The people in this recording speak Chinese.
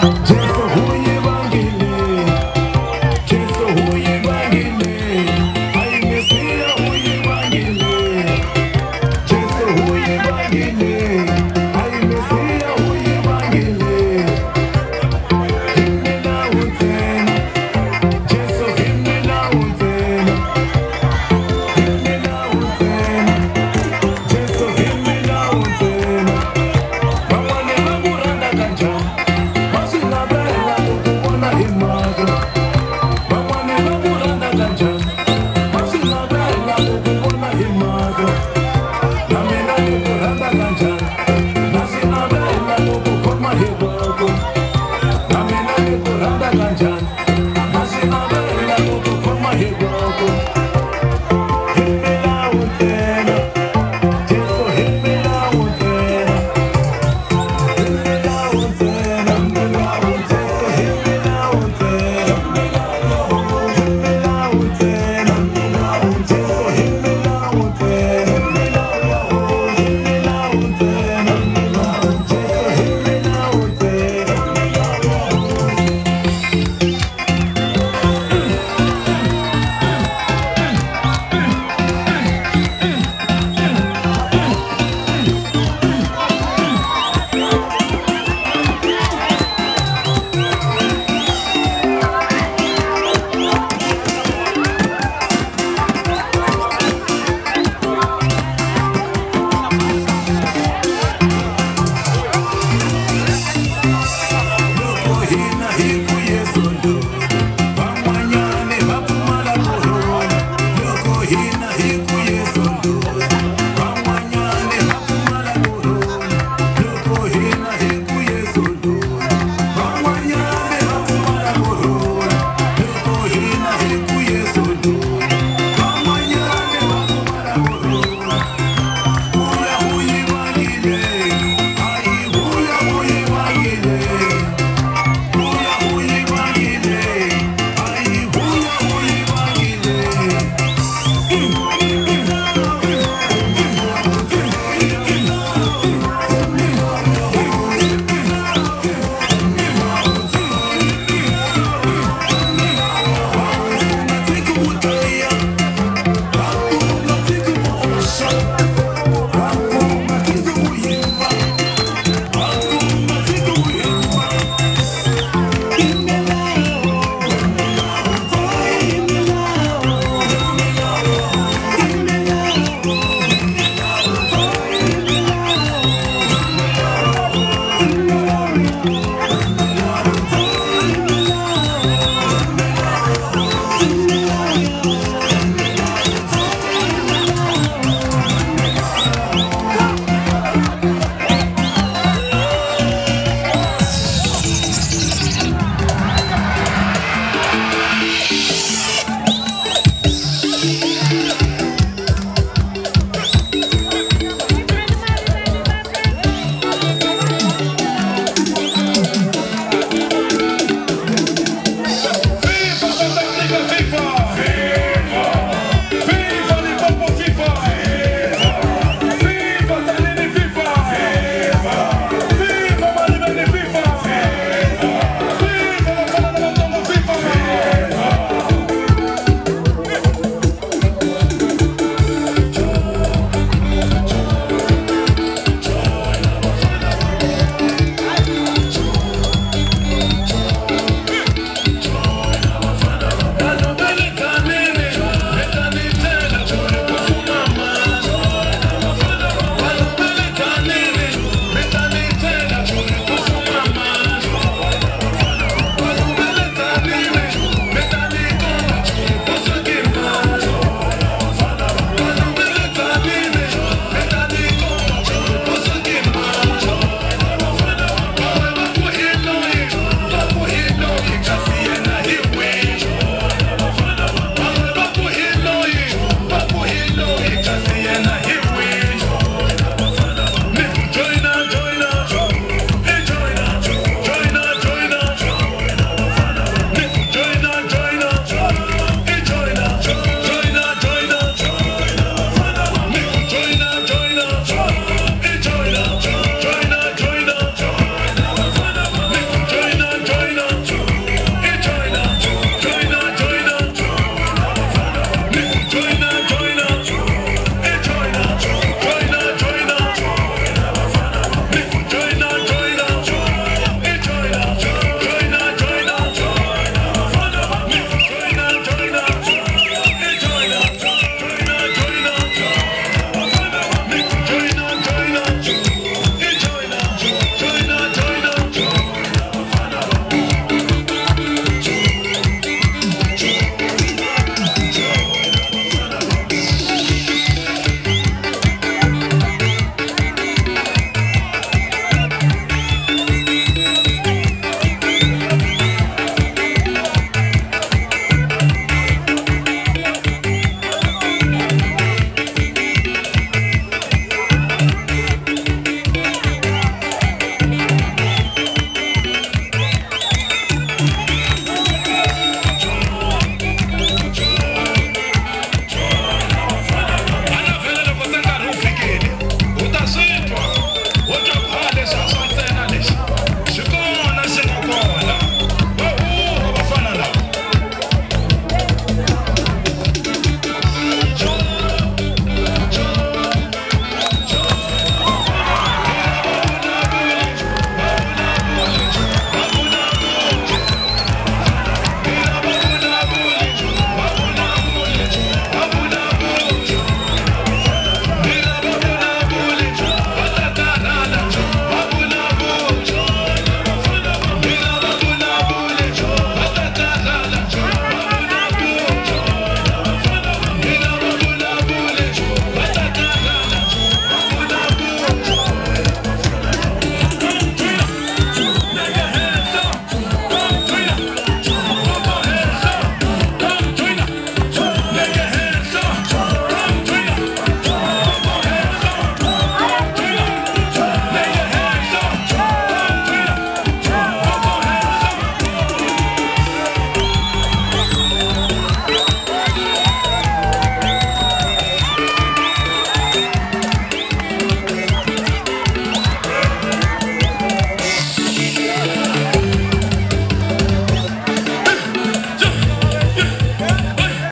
Just who you